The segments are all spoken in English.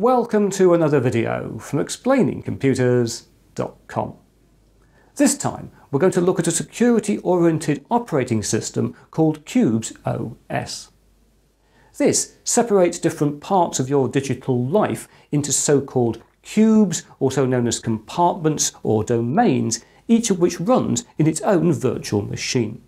Welcome to another video from explainingcomputers.com. This time we're going to look at a security-oriented operating system called Qubes OS. This separates different parts of your digital life into so-called cubes, also known as compartments or domains, each of which runs in its own virtual machine.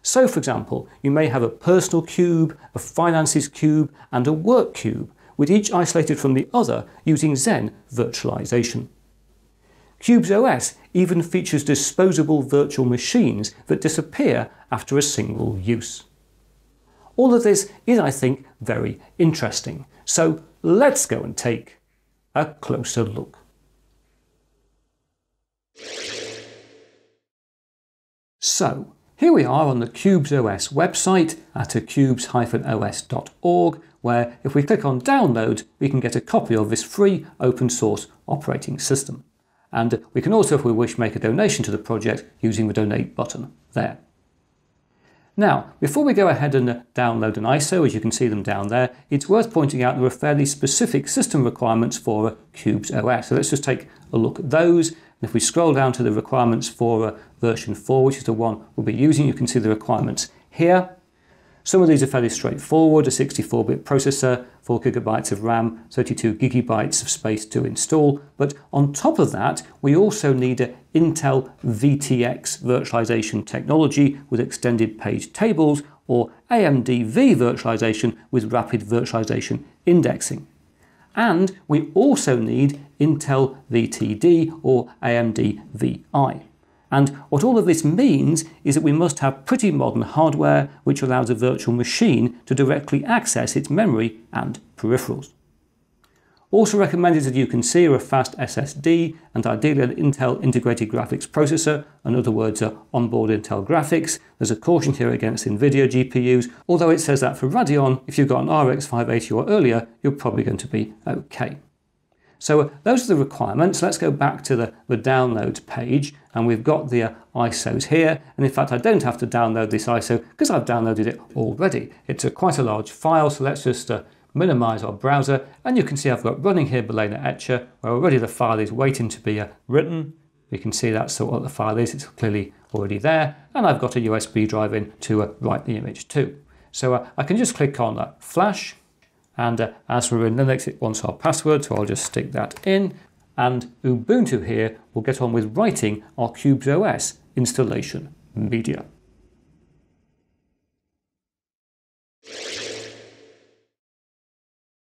So, for example, you may have a personal cube, a finances cube, and a work cube, with each isolated from the other using Xen virtualization. Qubes OS even features disposable virtual machines that disappear after a single use. All of this is, I think, very interesting. So let's go and take a closer look. So, here we are on the Qubes OS website at qubes-os.org where if we click on download we can get a copy of this free open source operating system. And we can also, if we wish, make a donation to the project using the donate button there. Now, before we go ahead and download an ISO, as you can see them down there, it's worth pointing out there are fairly specific system requirements for Qubes OS. So let's just take a look at those and if we scroll down to the requirements for version 4, which is the one we'll be using, you can see the requirements here. Some of these are fairly straightforward, a 64-bit processor, 4 gigabytes of RAM, 32 gigabytes of space to install, but on top of that, we also need an Intel VT-x virtualization technology with extended page tables or AMD-V virtualization with rapid virtualization indexing. And we also need Intel VT-d or AMD VI. And what all of this means is that we must have pretty modern hardware which allows a virtual machine to directly access its memory and peripherals. Also recommended, as you can see, are a fast SSD and ideally an Intel integrated graphics processor, in other words, an onboard Intel graphics. There's a caution here against NVIDIA GPUs, although it says that for Radeon, if you've got an RX 580 or earlier, you're probably going to be okay. So uh, those are the requirements. Let's go back to the, the downloads page and we've got the uh, ISOs here. And in fact, I don't have to download this ISO because I've downloaded it already. It's a quite a large file, so let's just uh, minimize our browser and you can see I've got running here Balena Etcher where already the file is waiting to be uh, written. We can see that's what the file is, it's clearly already there and I've got a USB drive in to uh, write the image to. So uh, I can just click on that flash and uh, as in Linux it wants our password so I'll just stick that in and Ubuntu here will get on with writing our Qubes OS installation media.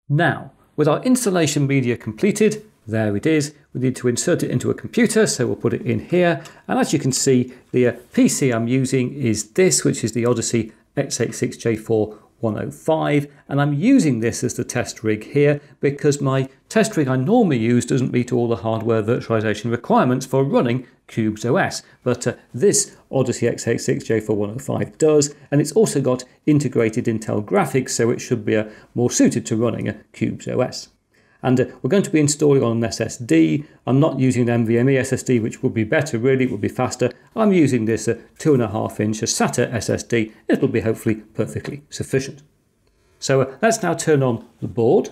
Now, with our installation media completed, there it is. We need to insert it into a computer, so we'll put it in here. And as you can see, the uh, PC I'm using is this, which is the Odyssey x86J4 105 and I'm using this as the test rig here because my test rig I normally use doesn't meet all the hardware virtualization requirements for running Qubes OS but uh, this Odyssey x86J4105 does and it's also got integrated Intel graphics so it should be uh, more suited to running a Qubes OS. And uh, we're going to be installing on an SSD. I'm not using an NVMe SSD, which would be better, really, it would be faster. I'm using this uh, 2.5 inch SATA SSD. It'll be hopefully perfectly sufficient. So uh, let's now turn on the board.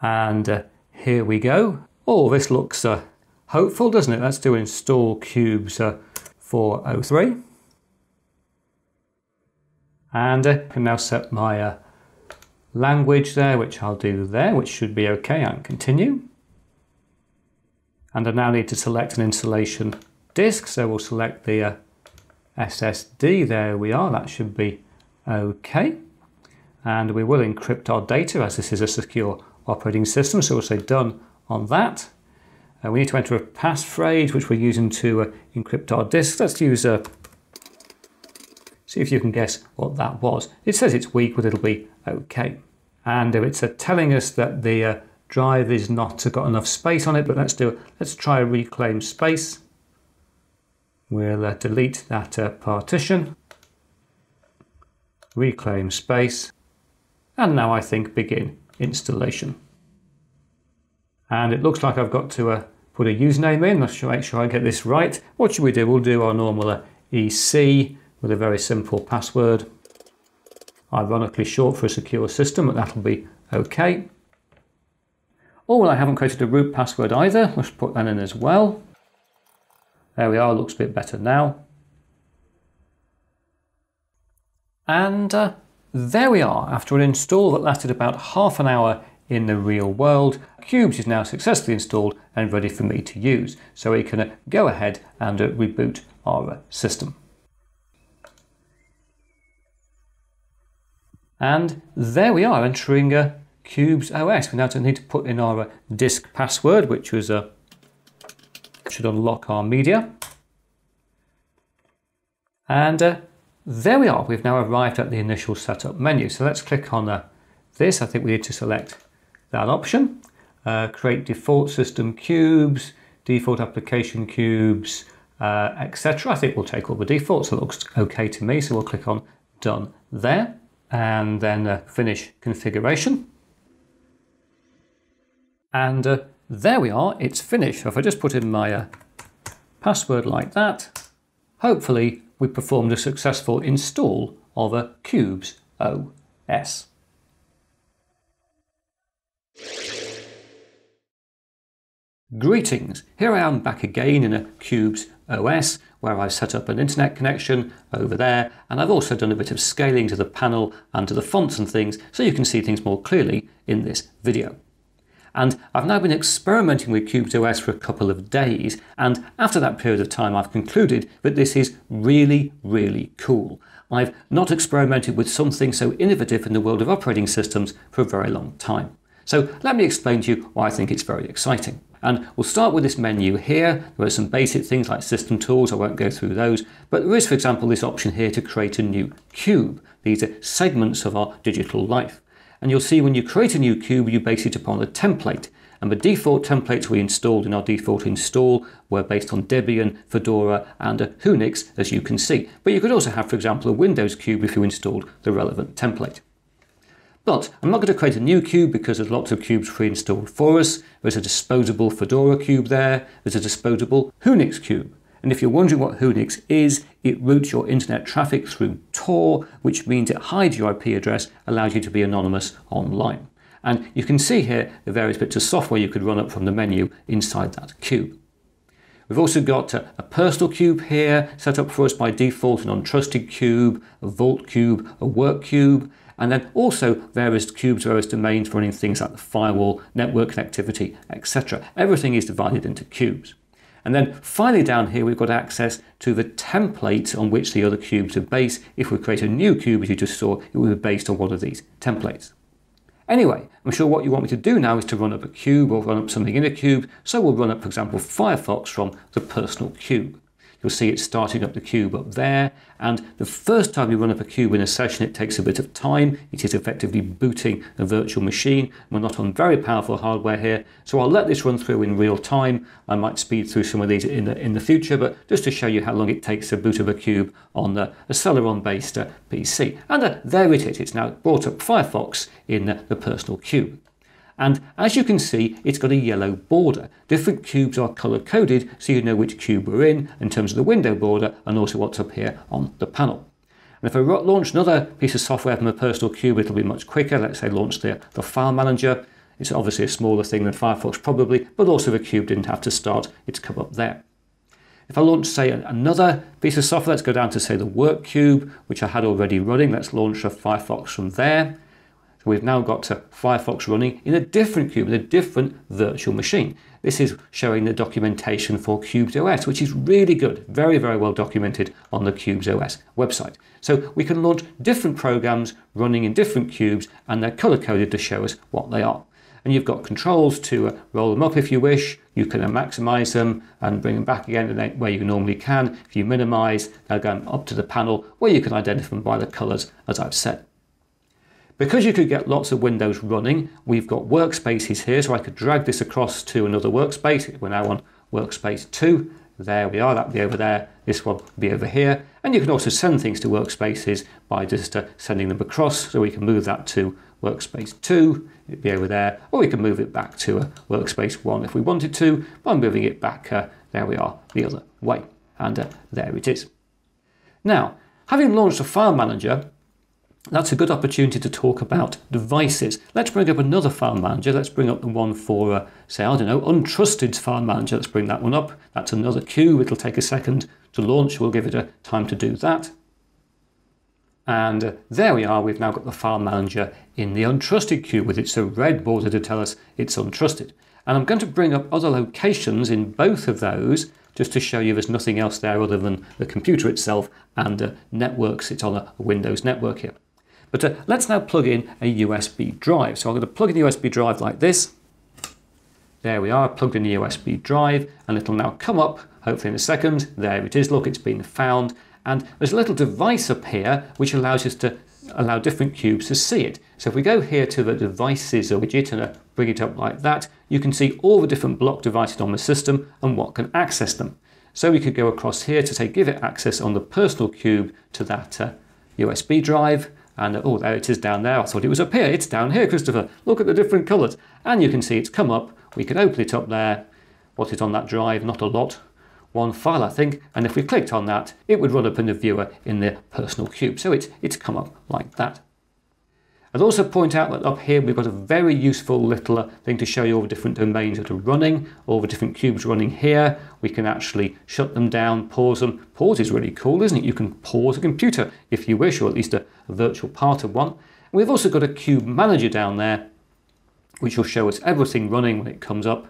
And uh, here we go. Oh, this looks uh, hopeful, doesn't it? Let's do install Qubes uh, 403. And I can now set my language there, which I'll do there, which should be okay, and continue. And I now need to select an installation disk, so we'll select the uh, SSD, there we are, that should be okay. And we will encrypt our data as this is a secure operating system, so we'll say done on that. Uh, we need to enter a passphrase, which we're using to uh, encrypt our disk. Let's use a uh, See if you can guess what that was. It says it's weak, but it'll be okay. And it's uh, telling us that the uh, drive is not uh, got enough space on it, but let's do. Let's try reclaim space. We'll uh, delete that uh, partition, reclaim space, and now I think begin installation. And it looks like I've got to put a username in. Let's make sure I get this right. What should we do? We'll do our normal EC with a very simple password. Ironically short for a secure system, but that'll be OK. Oh, well, I haven't created a root password either. Let's put that in as well. There we are, looks a bit better now. And uh, there we are. After an install that lasted about half an hour in the real world, Qubes is now successfully installed and ready for me to use. So we can uh, go ahead and uh, reboot our uh, system. And there we are entering uh, Qubes OS. We now need to put in our uh, disk password, which was uh, should unlock our media. And uh, there we are. We've now arrived at the initial setup menu. So let's click on uh, this. I think we need to select that option. Uh, create default system cubes, default application cubes, uh, etc. I think we'll take all the defaults. It looks okay to me. So we'll click on done there and then uh, finish configuration. And uh, there we are, it's finished. If I just put in my uh, password like that, hopefully we performed a successful install of a Qubes OS. Greetings, here I am back again in a Qubes OS where I've set up an internet connection over there and I've also done a bit of scaling to the panel and to the fonts and things so you can see things more clearly in this video. And I've now been experimenting with QubesOS for a couple of days, and after that period of time, I've concluded that this is really, really cool. I've not experimented with something so innovative in the world of operating systems for a very long time. So let me explain to you why I think it's very exciting. And we'll start with this menu here. There are some basic things like system tools, I won't go through those, but there is, for example, this option here to create a new cube. These are segments of our digital life. And you'll see when you create a new cube, you base it upon a template. And the default templates we installed in our default install were based on Debian, Fedora, and a Whonix, as you can see. But you could also have, for example, a Windows cube if you installed the relevant template. But I'm not going to create a new cube because there's lots of cubes pre-installed for us. There's a disposable Fedora cube there. There's a disposable Whonix cube. And if you're wondering what Whonix is, it routes your internet traffic through Tor, which means it hides your IP address, allows you to be anonymous online. And you can see here the various bits of software you could run up from the menu inside that cube. We've also got a, a, personal cube here set up for us by default, an untrusted cube, a vault cube, a work cube, and then also various cubes, various domains running things like the firewall, network connectivity, etc. Everything is divided into cubes. And then finally down here, we've got access to the template on which the other cubes are based. If we create a new cube, as you just saw, it will be based on one of these templates. Anyway, I'm sure what you want me to do now is to run up a cube or run up something in a cube. So we'll run up, for example, Firefox from the personal cube. You'll see it starting up the cube up there. And the first time you run up a cube in a session, it takes a bit of time. It is effectively booting a virtual machine. We're not on very powerful hardware here. So I'll let this run through in real time. I might speed through some of these in the, in the future, but just to show you how long it takes to boot up a cube on the, a Celeron-based uh, PC. And uh, there it is. It's now brought up Firefox in the personal cube. And as you can see, it's got a yellow border. Different cubes are color coded so you know which cube we're in in terms of the window border and also what's up here on the panel. And if I launch another piece of software from a personal cube, it'll be much quicker. Let's say launch the, the file manager. It's obviously a smaller thing than Firefox probably, but also the cube didn't have to start, it's come up there. If I launch, say, another piece of software, let's go down to, say, the work cube, which I had already running. Let's launch a Firefox from there we've now got Firefox running in a different cube, in a different virtual machine. This is showing the documentation for Qubes OS, which is really good, very, very well documented on the Qubes OS website. So we can launch different programs running in different cubes, and they're color-coded to show us what they are. And you've got controls to uh, roll them up if you wish. You can uh, maximize them and bring them back again where you normally can. If you minimize, they'll go up to the panel where you can identify them by the colors, as I've said. Because you could get lots of windows running, we've got workspaces here, so I could drag this across to another workspace. We're now on workspace 2. There we are, that'd be over there. This one will be over here. And you can also send things to workspaces by just uh, sending them across. So we can move that to workspace 2, it'd be over there. Or we can move it back to uh, workspace 1 if we wanted to, by moving it back, uh, there we are, the other way. And uh, there it is. Now, having launched a file manager, that's a good opportunity to talk about devices. Let's bring up another file manager. Let's bring up the one for, uh, say, I don't know, untrusted file manager. Let's bring that one up. That's another queue. It'll take a second to launch. We'll give it a time to do that. And uh, there we are. We've now got the file manager in the untrusted queue with its a red border to tell us it's untrusted. And I'm going to bring up other locations in both of those just to show you there's nothing else there other than the computer itself and uh, networks. It's on a Windows network here. But uh, let's now plug in a USB drive. So I'm going to plug in the USB drive like this. There we are, plugged in the USB drive, and it'll now come up, hopefully in a second. There it is, look, it's been found. And there's a little device up here which allows us to allow different cubes to see it. So if we go here to the devices widget and uh, bring it up like that, you can see all the different block devices on the system and what can access them. So we could go across here to say give it access on the personal cube to that uh, USB drive. And oh, there it is down there. I thought it was up here. It's down here, Christopher. Look at the different colours. And you can see it's come up. We can open it up there. What is on that drive? Not a lot. One file, I think. And if we clicked on that, it would run up in the viewer in the personal cube. So it's, it's come up like that. I'd also point out that up here we've got a very useful little thing to show you all the different domains that are running, all the different cubes running here. We can actually shut them down, pause them. Pause is really cool, isn't it? You can pause a computer if you wish, or at least a, a virtual part of one. We've also got a cube manager down there, which will show us everything running when it comes up.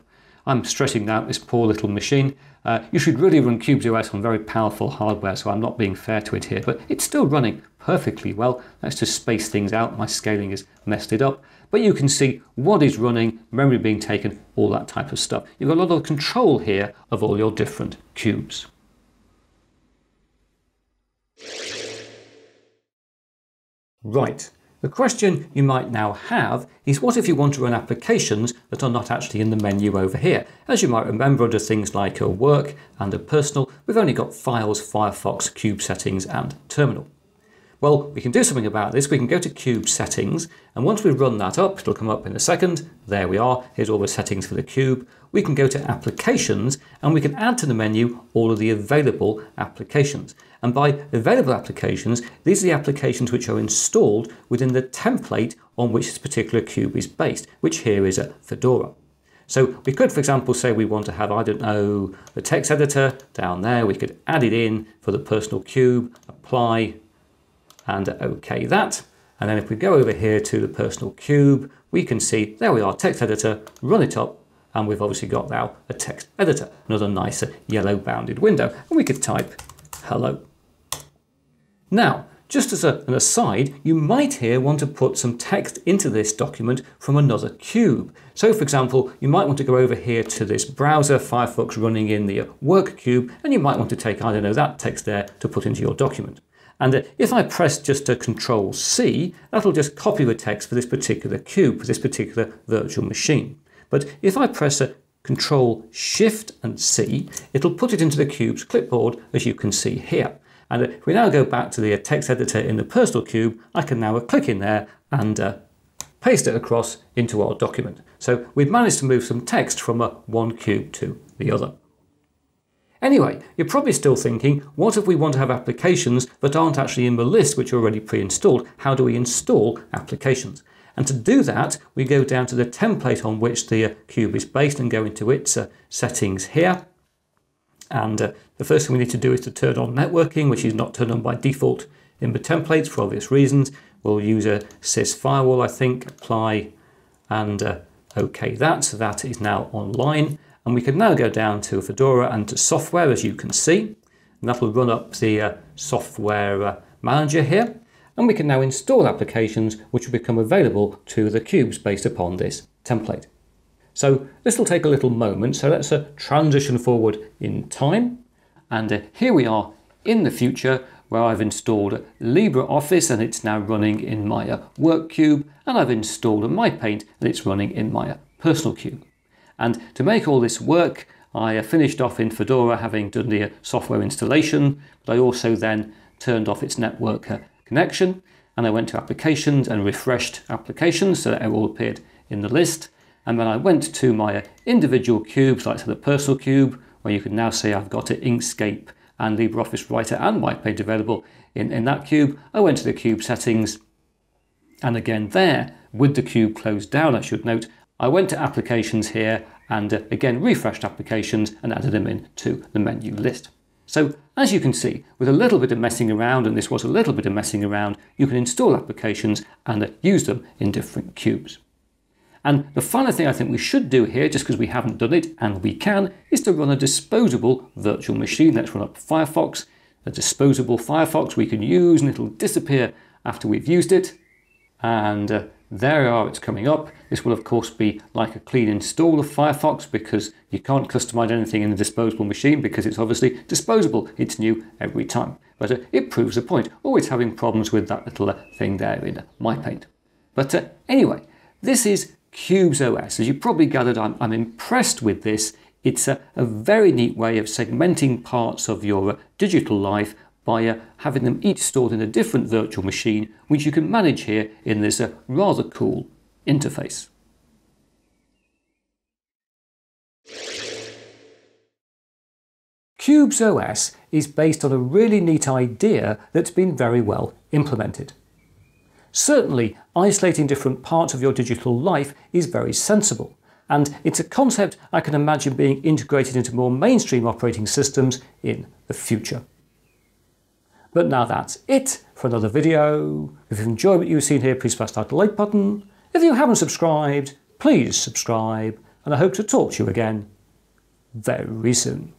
I'm stressing out this poor little machine. Uh, you should really run QubesOS on very powerful hardware, so I'm not being fair to it here, but it's still running perfectly well. Let's just space things out. My scaling has messed it up. But you can see what is running, memory being taken, all that type of stuff. You've got a lot of control here of all your different cubes. Right, the question you might now have is what if you want to run applications that are not actually in the menu over here? As you might remember under things like a work and a personal, we've only got files, Firefox, cube settings and terminal. Well, we can do something about this. We can go to cube settings and once we run that up, it'll come up in a second. There we are. Here's all the settings for the cube. We can go to applications and we can add to the menu all of the available applications. And by available applications, these are the applications which are installed within the template on which this particular cube is based, which here is a Fedora. So we could, for example, say we want to have, I don't know, the text editor down there. We could add it in for the personal cube, apply, and OK that. And then if we go over here to the personal cube, we can see, there we are, text editor, run it up, and we've obviously got now a text editor, another nicer yellow bounded window. And we could type hello. Now, just as a, an aside, you might here want to put some text into this document from another cube. So for example, you might want to go over here to this browser, Firefox running in the work cube, and you might want to take, I don't know, that text there to put into your document. And uh, if I press just a Control C, that'll just copy the text for this particular cube, for this particular virtual machine. But if I press a Control Shift and C, it'll put it into the cube's clipboard, as you can see here. And if we now go back to the text editor in the personal cube, I can now click in there and uh, paste it across into our document. So we've managed to move some text from a one cube to the other. Anyway, you're probably still thinking, what if we want to have applications that aren't actually in the list which are already pre-installed? How do we install applications? And to do that, we go down to the template on which the uh, cube is based and go into its uh, settings here. And uh, the first thing we need to do is to turn on networking, which is not turned on by default in the templates for obvious reasons. We'll use a sys firewall, I think, apply and uh, OK that. So that is now online. And we can now go down to Fedora and to software, as you can see. And that will run up the uh, software uh, manager here. And we can now install applications which will become available to the cubes based upon this template. So this will take a little moment, so let's uh, transition forward in time. And uh, here we are in the future where I've installed LibreOffice and it's now running in my uh, work cube and I've installed MyPaint and it's running in my uh, personal cube. And to make all this work, I uh, finished off in Fedora having done the software installation, but I also then turned off its network connection and I went to applications and refreshed applications so that it all appeared in the list. And then I went to my individual cubes, like to the personal cube, where you can now see I've got Inkscape and LibreOffice Writer and MyPaint available in, in that cube. I went to the cube settings And again there, with the cube closed down, I should note, I went to applications here and uh, again refreshed applications and added them in to the menu list. So as you can see, with a little bit of messing around, and this was a little bit of messing around, you can install applications and uh, use them in different cubes. And the final thing I think we should do here, just because we haven't done it, and we can, is to run a disposable virtual machine. Let's run up Firefox, a disposable Firefox we can use and it'll disappear after we've used it. And uh, there you are, it's coming up. This will of course be like a clean install of Firefox because you can't customize anything in a disposable machine because it's obviously disposable. It's new every time. But uh, it proves the point, always having problems with that little uh, thing there in MyPaint. But uh, anyway, this is Qubes OS. As you probably gathered, I'm, I'm impressed with this. It's a, a, very neat way of segmenting parts of your uh, digital life by uh, having them each stored in a different virtual machine, which you can manage here in this uh, rather cool interface. Qubes OS is based on a really neat idea that's been very well implemented. Certainly, isolating different parts of your digital life is very sensible, and it's a concept I can imagine being integrated into more mainstream operating systems in the future. But now that's it for another video. If you've enjoyed what you've seen here, please press that like button. If you haven't subscribed, please subscribe, and I hope to talk to you again very soon.